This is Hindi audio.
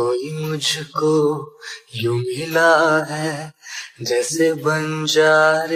कोई मुझको यू मिला है जैसे बंजारे